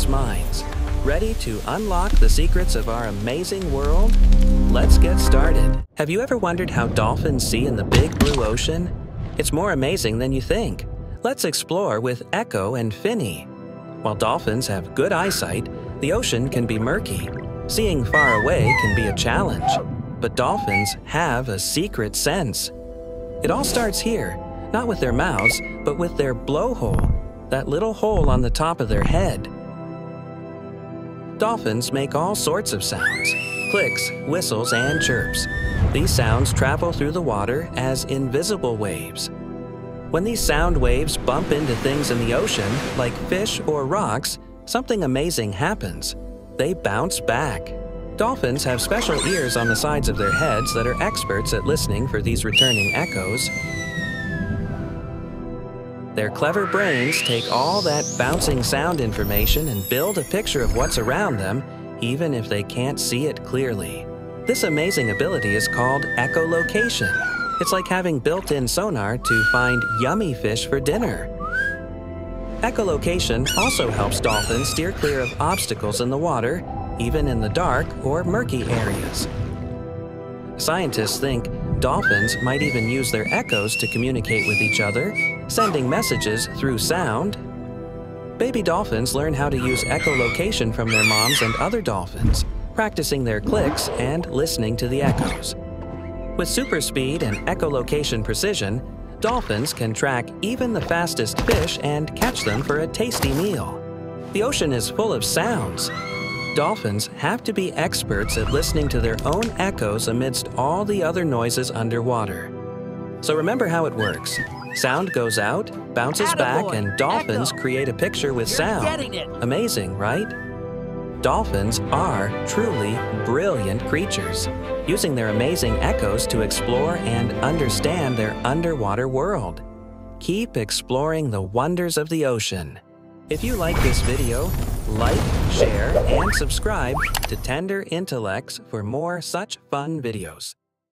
curious minds. Ready to unlock the secrets of our amazing world? Let's get started. Have you ever wondered how dolphins see in the big blue ocean? It's more amazing than you think. Let's explore with Echo and Finny. While dolphins have good eyesight, the ocean can be murky. Seeing far away can be a challenge. But dolphins have a secret sense. It all starts here, not with their mouths, but with their blowhole, that little hole on the top of their head. Dolphins make all sorts of sounds clicks, whistles, and chirps. These sounds travel through the water as invisible waves. When these sound waves bump into things in the ocean, like fish or rocks, something amazing happens. They bounce back. Dolphins have special ears on the sides of their heads that are experts at listening for these returning echoes. Their clever brains take all that bouncing sound information and build a picture of what's around them, even if they can't see it clearly. This amazing ability is called echolocation. It's like having built-in sonar to find yummy fish for dinner. Echolocation also helps dolphins steer clear of obstacles in the water, even in the dark or murky areas. Scientists think dolphins might even use their echoes to communicate with each other, sending messages through sound. Baby dolphins learn how to use echolocation from their moms and other dolphins, practicing their clicks and listening to the echoes. With super speed and echolocation precision, dolphins can track even the fastest fish and catch them for a tasty meal. The ocean is full of sounds. Dolphins have to be experts at listening to their own echoes amidst all the other noises underwater. So remember how it works. Sound goes out, bounces back, and dolphins Echo. create a picture with You're sound. Amazing, right? Dolphins are truly brilliant creatures, using their amazing echoes to explore and understand their underwater world. Keep exploring the wonders of the ocean. If you like this video, like, share, and subscribe to Tender Intellects for more such fun videos.